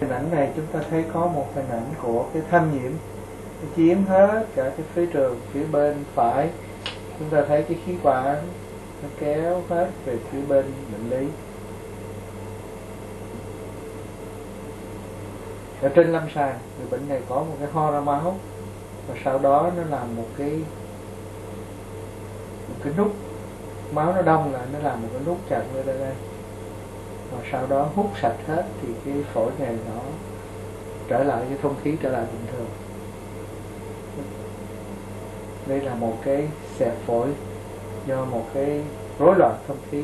hình ảnh này chúng ta thấy có một hình ảnh của cái thâm nhiễm nó chiếm hết cả cái phía trường phía bên phải. Chúng ta thấy cái khí quản nó kéo hết về phía bên bệnh lý. Ở trên lâm sàng người bệnh này có một cái ho ra máu và sau đó nó làm một cái một cái nút. Máu nó đông là nó làm một cái nút chặt lên đây, đây sau đó hút sạch hết thì cái phổi này nó trở lại cái không khí trở lại bình thường. Đây là một cái xẹp phổi do một cái rối loạn không khí